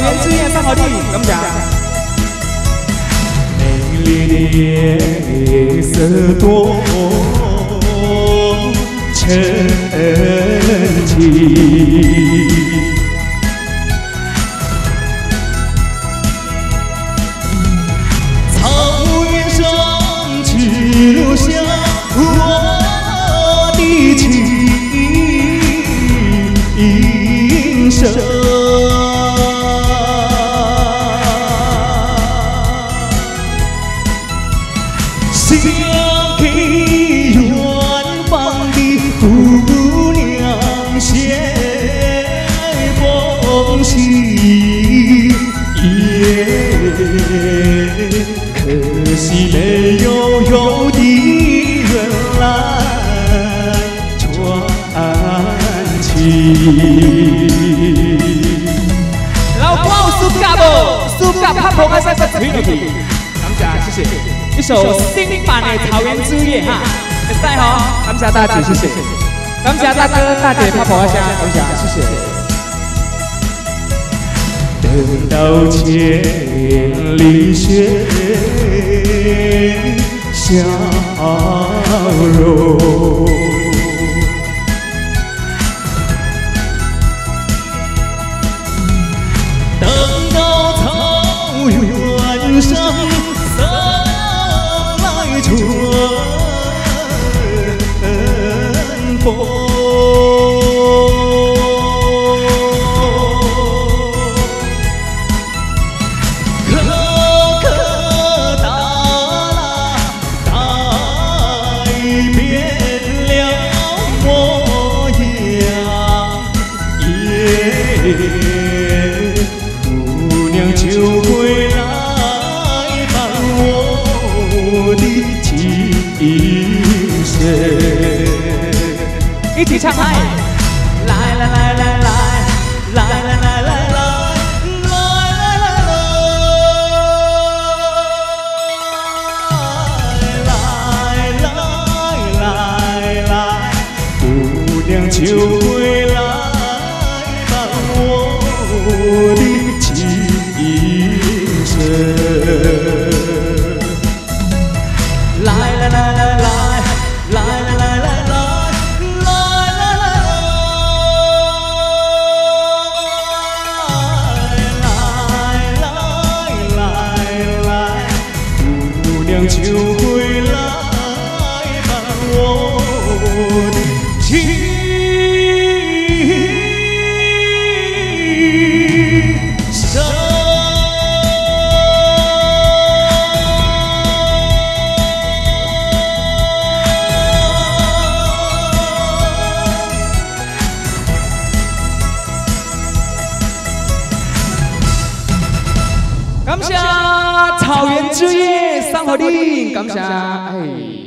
草原之夜送给你，感谢。美丽的夜色多沉寂。留下我的琴声。可惜没有有的人来传奇。老光苏嘎不，苏嘎拍破开山山吹落去。感谢，谢谢。一首新版的《草原之夜》哈，谢谢哈，感谢大姐，谢谢。感谢大哥大姐拍破开山，感谢，谢谢。等到千里雪消融，姑娘就回来伴我的情深。一起唱来，来来来来来，来来来来来，来来来来，来来来来，姑娘就回 good. 草原之夜，送给你，感谢。